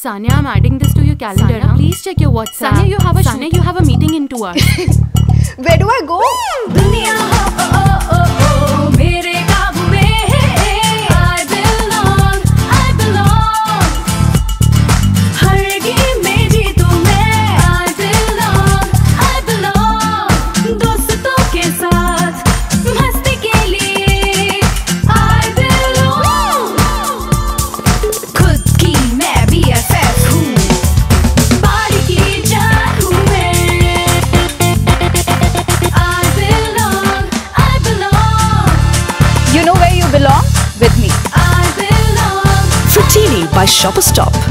Sanya, I'm adding this to your calendar. Sanya, please check your WhatsApp. Sanya, you have a Sanya, you have a meeting in two hours. Where do I go? You know where you belong? With me. I belong. Fratini by Shopper Stop.